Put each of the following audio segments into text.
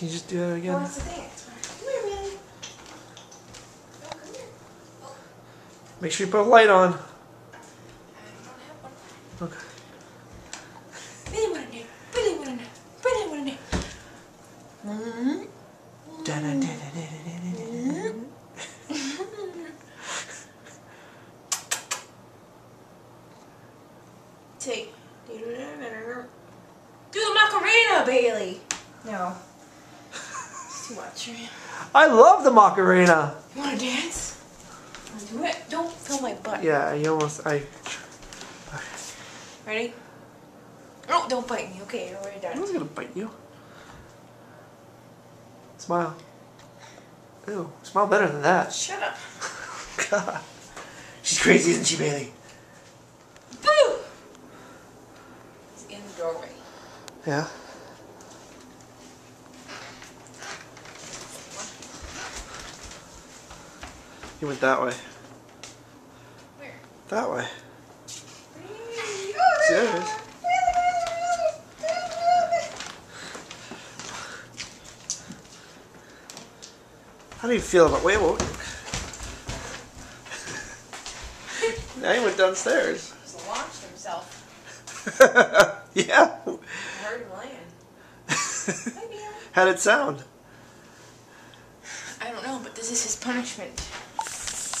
Can you just do that again? wants to dance? Come here, Bailey. Oh, come. Make sure you put a light on. I don't have one. Okay. Wanna dance. Bailey wanna dance. Bailey wanna dance. Take. Do the Macarena, Bailey. No. It's too much. You I love the Macarena. You wanna dance? Wanna do it? Don't feel my butt. Yeah, you almost. I. Ready? Oh, don't bite me. Okay, you're already I done. was gonna bite you. Smile. Ew, smile better than that. Shut up. God. She's crazy, isn't she, Bailey? Boo! It's in the doorway. Yeah. You went that way. Where? That way. There is. How do you feel about wait? What? now he went downstairs. He's launched himself. yeah. I heard him land. How'd it sound? I don't know, but this is his punishment.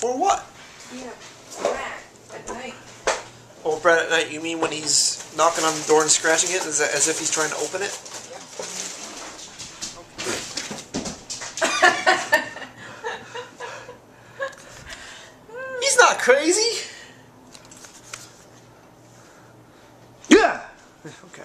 For what? Yeah, rat at night. Oh, Brad, at night, you mean when he's knocking on the door and scratching it, as, as if he's trying to open it? He's not crazy. Yeah. Okay.